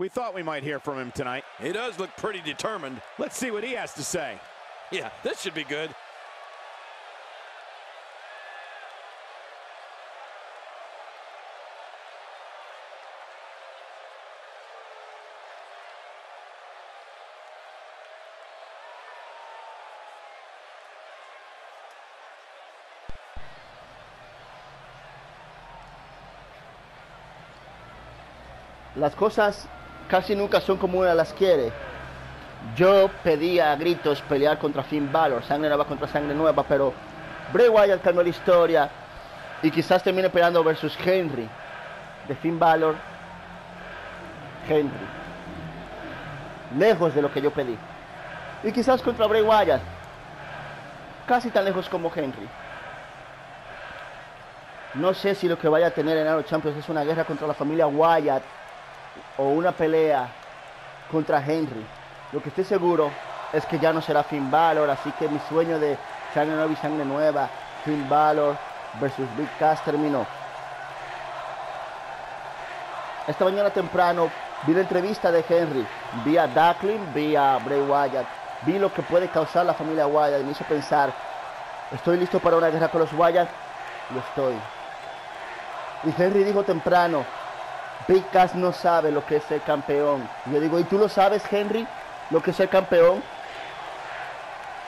We thought we might hear from him tonight. He does look pretty determined. Let's see what he has to say. Yeah, this should be good. Las cosas casi nunca son como una las quiere. Yo pedía a gritos pelear contra Finn Balor, sangre nueva contra sangre nueva, pero Bray Wyatt cambió la historia y quizás termine peleando versus Henry. De Finn Balor, Henry. Lejos de lo que yo pedí. Y quizás contra Bray Wyatt. Casi tan lejos como Henry. No sé si lo que vaya a tener en Aro Champions es una guerra contra la familia Wyatt o una pelea contra Henry. Lo que estoy seguro es que ya no será Finn Balor, así que mi sueño de sangre nueva y sangre nueva, Finn Balor versus Big Cass terminó. Esta mañana temprano vi la entrevista de Henry, vi a Ducklin, vi a Bray Wyatt, vi lo que puede causar la familia Wyatt y me hizo pensar, ¿estoy listo para una guerra con los Wyatt? Lo estoy. Y Henry dijo temprano, Big Cass no sabe lo que es ser campeón. Yo digo, ¿y tú lo sabes, Henry? Lo que es ser campeón.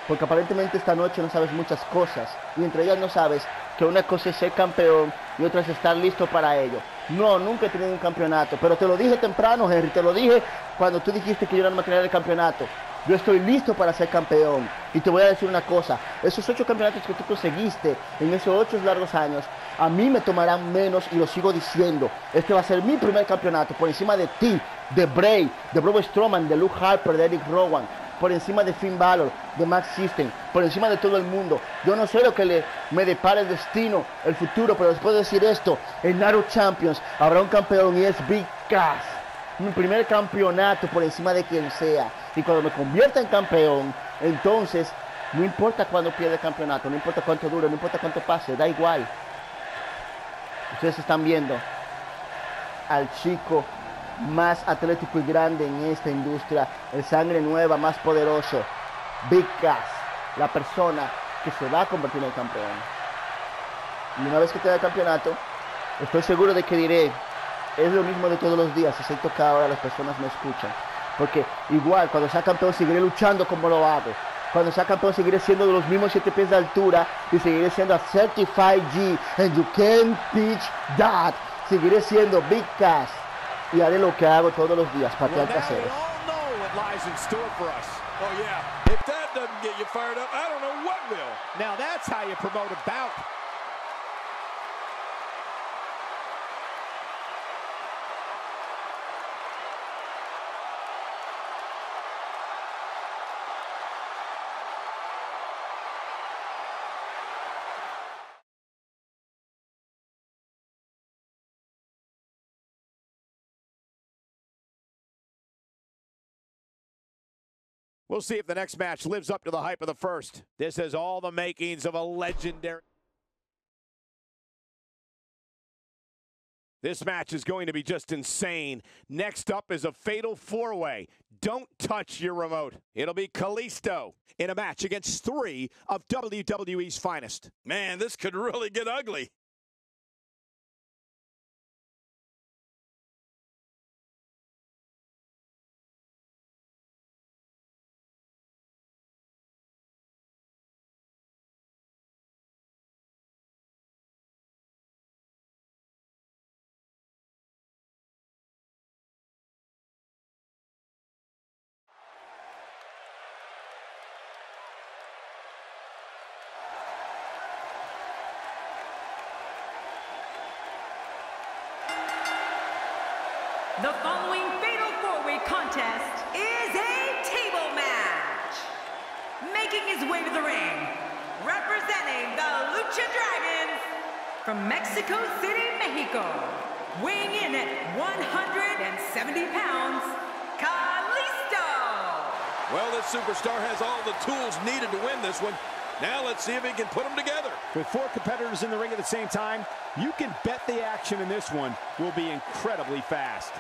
Porque aparentemente esta noche no sabes muchas cosas. Y entre ellas no sabes que una cosa es ser campeón y otra es estar listo para ello. No, nunca he tenido un campeonato. Pero te lo dije temprano, Henry. Te lo dije cuando tú dijiste que yo era el material del campeonato. Yo estoy listo para ser campeón. Y te voy a decir una cosa. Esos ocho campeonatos que tú conseguiste en esos ocho largos años, a mí me tomarán menos y lo sigo diciendo. Este va a ser mi primer campeonato por encima de ti, de Bray, de Braun Strowman, de Luke Harper, de Eric Rowan, por encima de Finn Balor, de Max System, por encima de todo el mundo. Yo no sé lo que le, me depara el destino, el futuro, pero después de decir esto, en Naru Champions habrá un campeón y es Big Cass. Mi primer campeonato por encima de quien sea. Y cuando me convierta en campeón, entonces no importa cuándo pierda el campeonato, no importa cuánto dure, no importa cuánto pase, da igual. Ustedes están viendo al chico más atlético y grande en esta industria, el sangre nueva más poderoso, Big Cass, la persona que se va a convertir en campeón. Y una vez que tenga el campeonato, estoy seguro de que diré, es lo mismo de todos los días, excepto que ahora las personas me escuchan. Porque igual, cuando sea campeón, seguiré luchando como lo hago. Cuando sea campeón, seguiré siendo de los mismos 7 pies de altura y seguiré siendo a Certified G. And you can't pitch that. Seguiré siendo Big Cass y haré lo que hago todos los días, patear Well, now we traseros. all know what lies We'll see if the next match lives up to the hype of the first. This has all the makings of a legendary. This match is going to be just insane. Next up is a fatal four way. Don't touch your remote. It'll be Kalisto in a match against three of WWE's finest. Man, this could really get ugly. Contest is a table match. Making his way to the ring, representing the Lucha Dragons from Mexico City, Mexico, weighing in at 170 pounds, Kalisto. Well, this superstar has all the tools needed to win this one. Now let's see if he can put them together. With four competitors in the ring at the same time, you can bet the action in this one will be incredibly fast.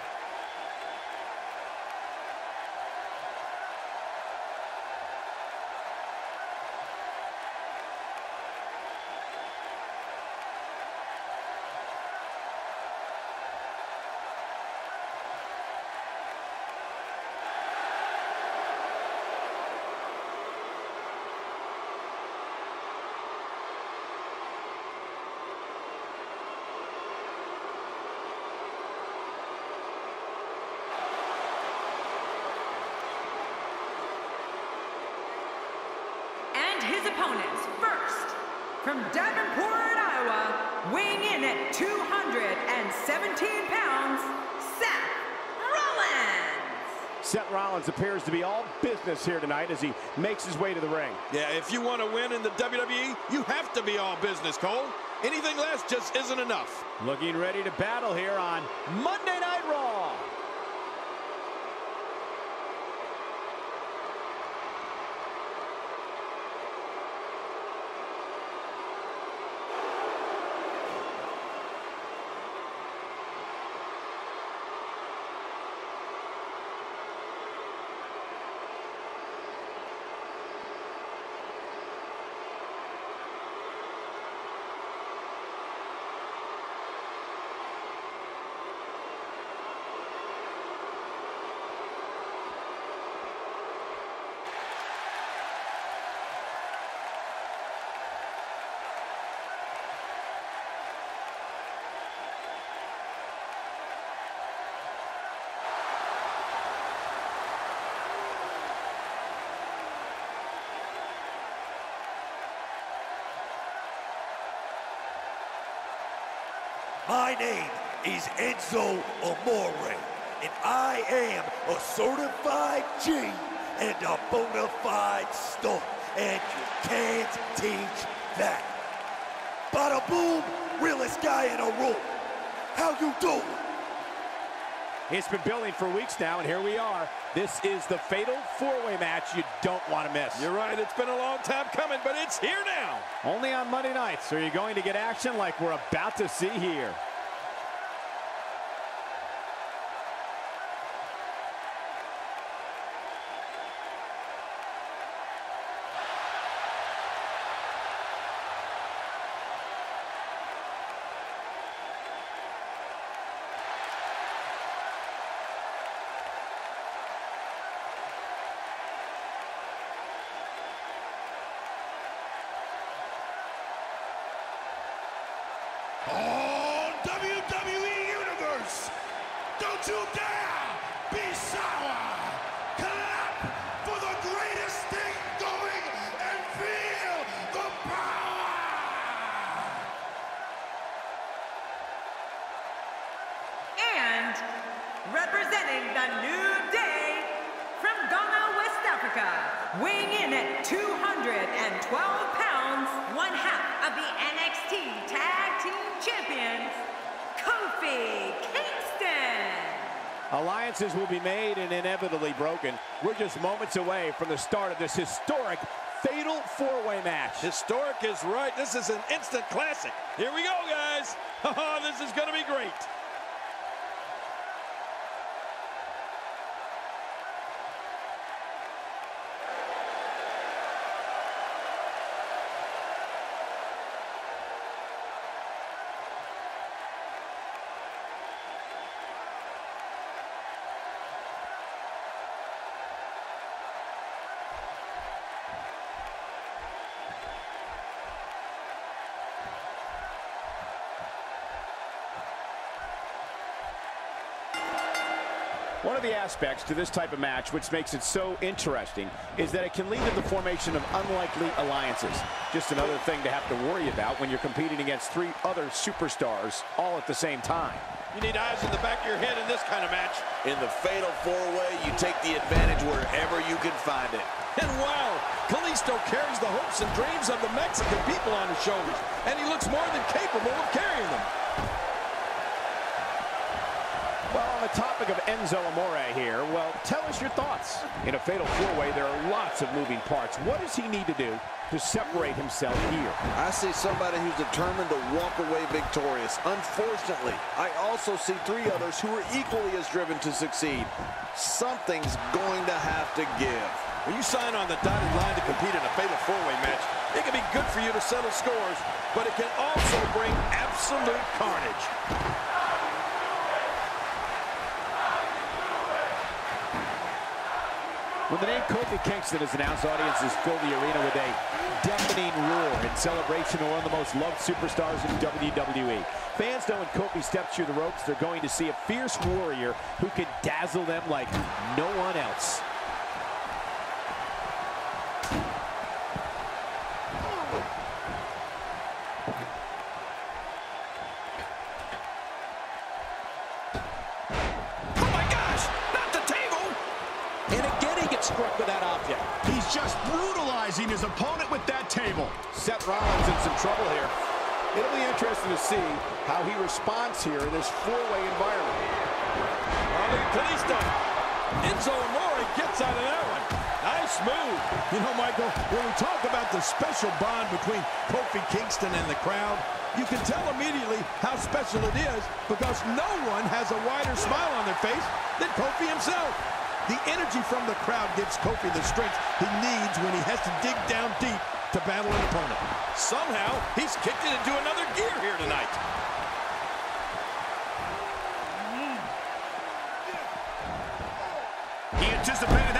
from Davenport, Iowa, weighing in at 217 pounds, Seth Rollins. Seth Rollins appears to be all business here tonight as he makes his way to the ring. Yeah, if you want to win in the WWE, you have to be all business, Cole. Anything less just isn't enough. Looking ready to battle here on Monday Night Raw. My name is Enzo Amore, and I am a certified G and a bona fide star, and you can't teach that. Bada boom, realest guy in a room. How you doing? It's been building for weeks now, and here we are. This is the fatal four-way match you don't want to miss. You're right, it's been a long time coming, but it's here now. Only on Monday nights are you going to get action like we're about to see here. On WWE Universe, don't you dare be sour. Clap for the greatest thing going and feel the power. And representing the New Day from Ghana, West Africa, weighing in at 212 pounds, one half of the NXT Tag Team Champions, Kofi Kingston. Alliances will be made and inevitably broken. We're just moments away from the start of this historic fatal four-way match. Historic is right. This is an instant classic. Here we go, guys. this is going to be great. One of the aspects to this type of match which makes it so interesting is that it can lead to the formation of unlikely alliances. Just another thing to have to worry about when you're competing against three other superstars all at the same time. You need eyes in the back of your head in this kind of match. In the fatal four-way, you take the advantage wherever you can find it. And wow, Kalisto carries the hopes and dreams of the Mexican people on his shoulders. And he looks more than capable of carrying them. Well, on the topic of Enzo Amore here, well, tell us your thoughts. In a fatal four-way, there are lots of moving parts. What does he need to do to separate himself here? I see somebody who's determined to walk away victorious. Unfortunately, I also see three others who are equally as driven to succeed. Something's going to have to give. When you sign on the dotted line to compete in a fatal four-way match, it can be good for you to settle scores, but it can also bring absolute carnage. When the name Kofi Kingston is announced, audiences fill the arena with a deafening roar in celebration of one of the most loved superstars in WWE. Fans know when Kofi steps through the ropes, they're going to see a fierce warrior who can dazzle them like no one else. Just brutalizing his opponent with that table. Seth Rollins in some trouble here. It'll be interesting to see how he responds here in this four-way environment. Look at Kalisto. Enzo Amore gets out of that one. Nice move. You know, Michael, when we talk about the special bond between Kofi Kingston and the crowd, you can tell immediately how special it is because no one has a wider smile on their face than Kofi himself. The energy from the crowd gives Kofi the strength he needs when he has to dig down deep to battle an opponent. Somehow, he's kicked it into another gear here tonight. He anticipated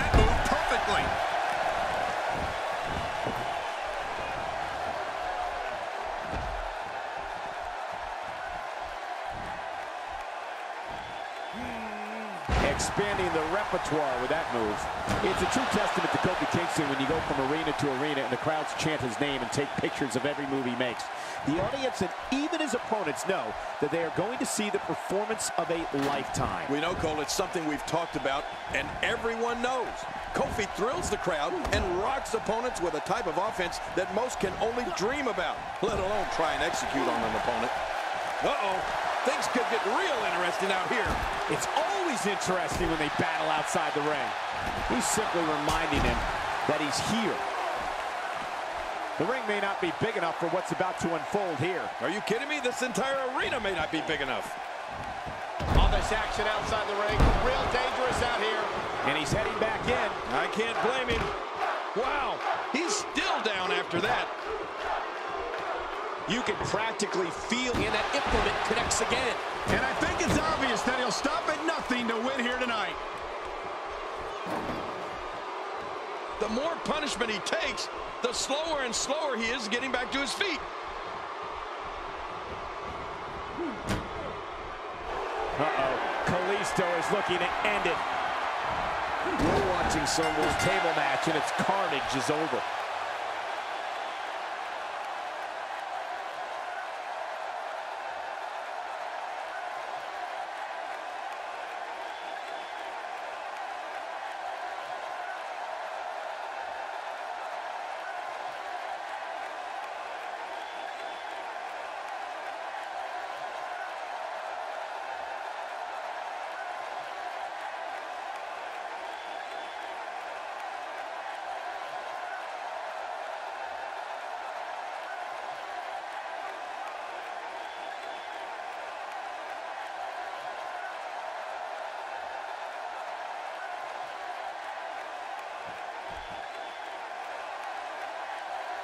repertoire with that move. It's a true testament to Kofi Kingston when you go from arena to arena and the crowds chant his name and take pictures of every move he makes. The audience and even his opponents know that they are going to see the performance of a lifetime. We know, Cole, it's something we've talked about, and everyone knows. Kofi thrills the crowd and rocks opponents with a type of offense that most can only dream about, let alone try and execute on an opponent. Uh-oh. Things could get real interesting out here. It's always interesting when they battle outside the ring. He's simply reminding him that he's here. The ring may not be big enough for what's about to unfold here. Are you kidding me? This entire arena may not be big enough. All this action outside the ring, real dangerous out here. And he's heading back in. I can't blame him. Wow, he's still down after that. You can practically feel and that implement connects again. And I think it's obvious that he'll stop at nothing to win here tonight. The more punishment he takes, the slower and slower he is getting back to his feet. Uh-oh. Kalisto is looking to end it. We're watching Solo's table match, and its carnage is over.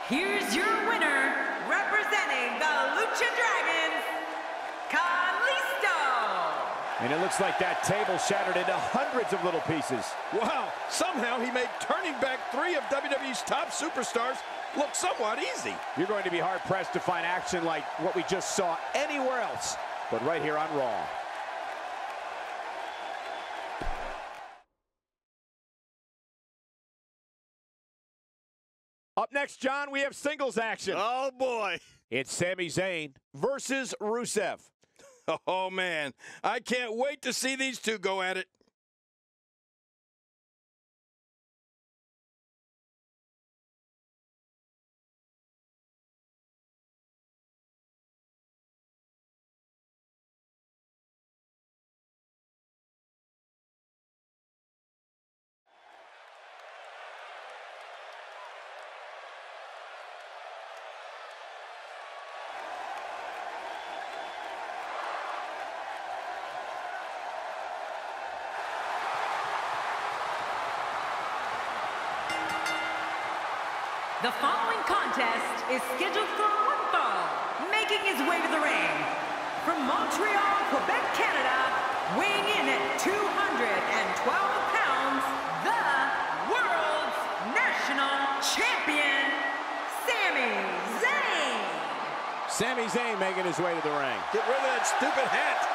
Here's your winner, representing the Lucha Dragons, Kalisto. And it looks like that table shattered into hundreds of little pieces. Wow, somehow he made turning back three of WWE's top superstars look somewhat easy. You're going to be hard-pressed to find action like what we just saw anywhere else, but right here on Raw. Next, John, we have singles action. Oh, boy. It's Sami Zayn versus Rusev. Oh, man. I can't wait to see these two go at it. Is scheduled for one fall. Making his way to the ring. From Montreal, Quebec, Canada, weighing in at 212 pounds, the world's national champion, Sami Zayn. Sami Zayn making his way to the ring. Get rid of that stupid hat.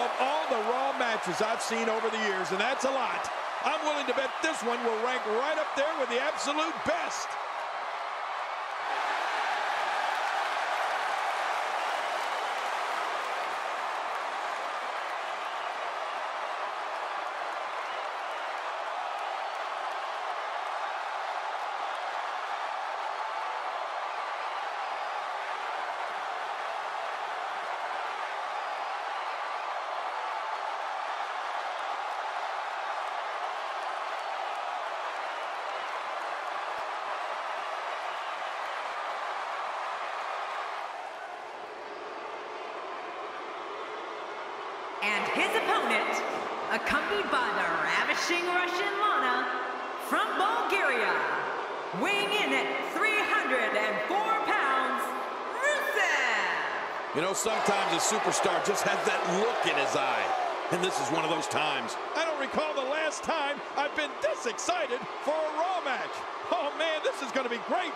Of all the Raw matches I've seen over the years, and that's a lot, I'm willing to bet this one will rank right up there with the absolute best. And his opponent, accompanied by the ravishing Russian Lana, from Bulgaria, weighing in at 304 pounds, Rusev! You know, sometimes a superstar just has that look in his eye. And this is one of those times. I don't recall the last time I've been this excited for a Raw match. Oh, man, this is going to be great.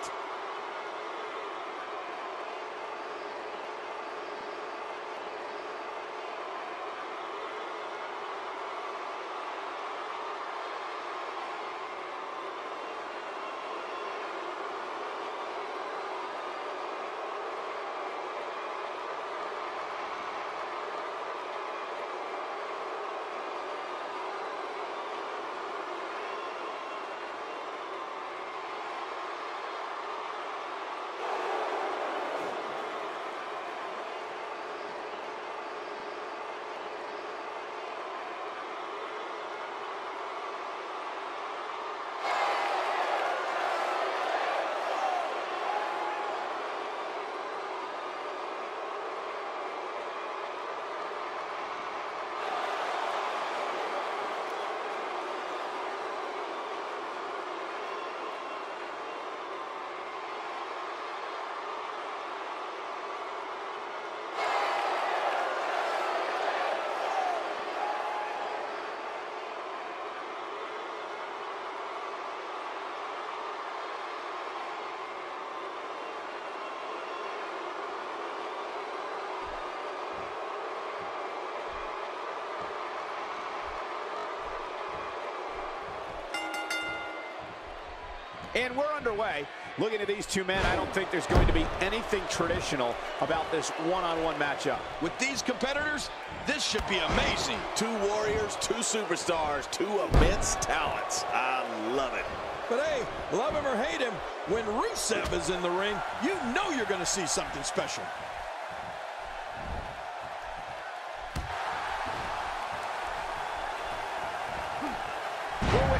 And we're underway. Looking at these two men, I don't think there's going to be anything traditional about this one-on-one -on -one matchup. With these competitors, this should be amazing. Two warriors, two superstars, two immense talents. I love it. But hey, love him or hate him, when Rusev is in the ring, you know you're going to see something special.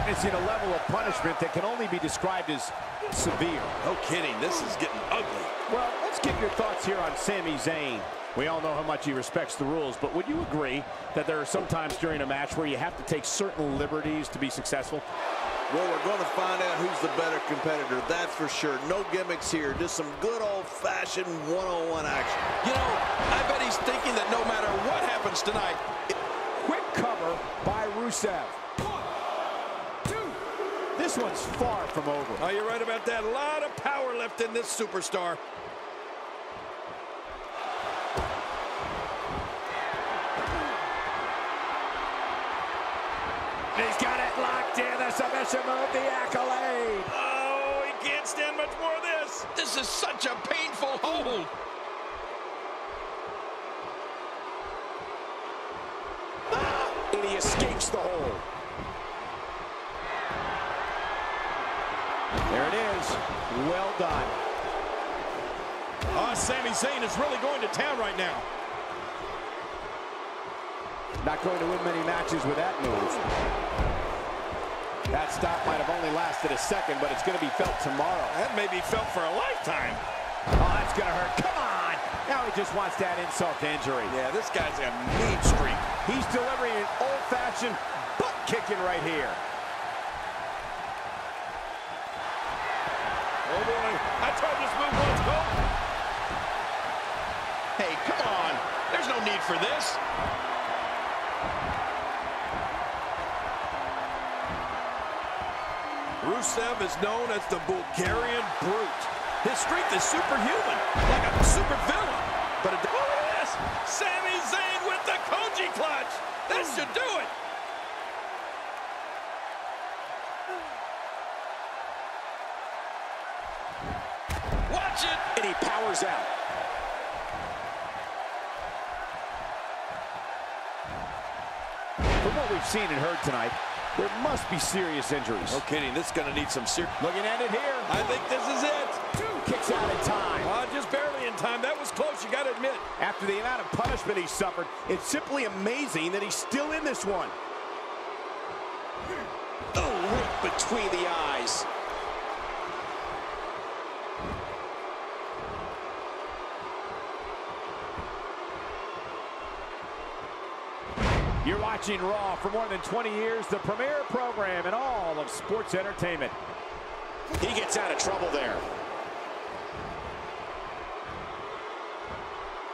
Witnessing a level of punishment that can only be described as severe. No kidding, this is getting ugly. Well, let's get your thoughts here on Sami Zayn. We all know how much he respects the rules, but would you agree that there are some times during a match where you have to take certain liberties to be successful? Well, we're going to find out who's the better competitor, that's for sure. No gimmicks here, just some good old-fashioned one-on-one action. You know, I bet he's thinking that no matter what happens tonight, Quick cover by Rusev. This one's far from over. Oh, you're right about that. A lot of power left in this superstar. He's got it locked in. The submission move, the accolade. Oh, he can't stand much more of this. This is such a painful hold. And he escapes the hold. There it is. Well done. Oh, Sami Zayn is really going to town right now. Not going to win many matches with that move. That stop might have only lasted a second, but it's going to be felt tomorrow. That may be felt for a lifetime. Oh, that's going to hurt. Come on. Now he just wants that insult to injury. Yeah, this guy's a mean streak. He's delivering an old-fashioned butt kicking right here. Oh, boy. I tried this move once. Hey, come on. There's no need for this. Rusev is known as the Bulgarian Brute. His strength is superhuman, like a super villain. But it, oh, look at this. Sami Zayn with the Koji clutch. This should do it. Watch it. And he powers out. From what we've seen and heard tonight, there must be serious injuries. No kidding. This is going to need some serious. Looking at it here. I think this is it. Two kicks out in time. Uh, just barely in time. That was close, you got to admit. After the amount of punishment he suffered, it's simply amazing that he's still in this one. Oh, right between the eyes. You're watching Raw for more than 20 years, the premier program in all of sports entertainment. He gets out of trouble there.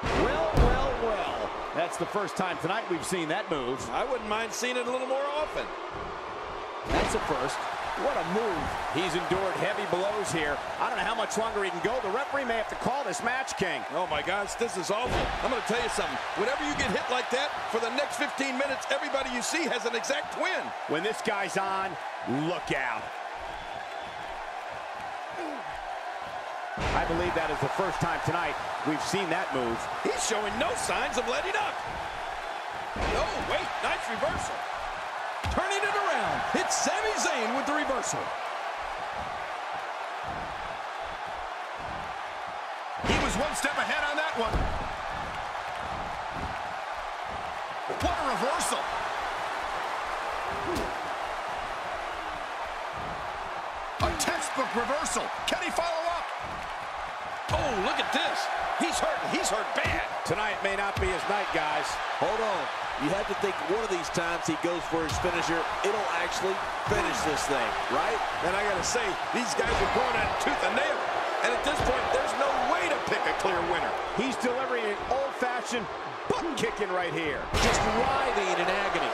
Well, well, well. That's the first time tonight we've seen that move. I wouldn't mind seeing it a little more often. That's a first. What a move. He's endured heavy blows here. I don't know how much longer he can go. The referee may have to call this match, King. Oh my gosh, this is awful. I'm going to tell you something. Whenever you get hit like that, for the next 15 minutes, everybody you see has an exact twin. When this guy's on, look out. I believe that is the first time tonight we've seen that move. He's showing no signs of letting up. Oh, wait, nice reversal. Turning it around, it's Sami Zayn with the reversal. He was one step ahead on that one. What a reversal. A textbook reversal. Can he follow up? Look at this. He's hurt. He's hurt bad. Tonight may not be his night, guys. Hold on. You have to think one of these times he goes for his finisher, it'll actually finish this thing, right? And I got to say, these guys are going at it tooth and nail. And at this point, there's no way to pick a clear winner. He's delivering an old-fashioned butt kicking right here. Just writhing in agony.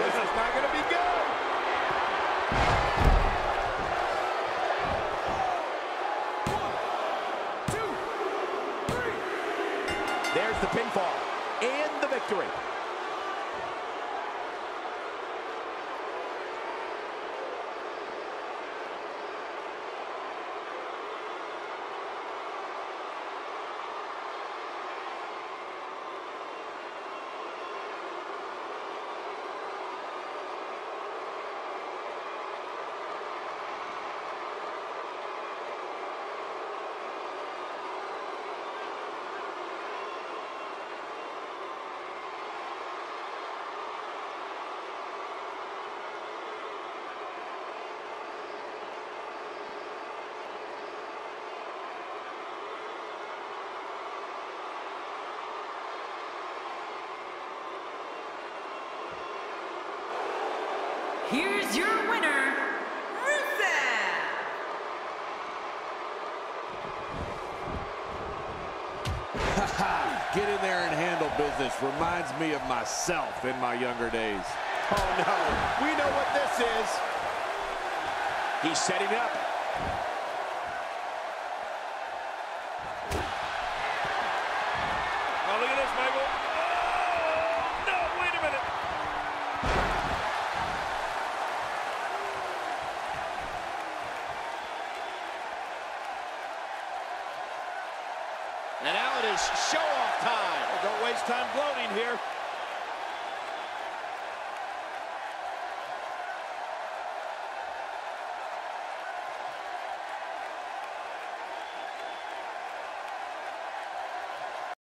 This is not going to be good. There's the pinfall and the victory. Here's your winner, Rusev. Get in there and handle business. Reminds me of myself in my younger days. Oh, no. We know what this is. He's setting up.